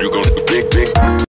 You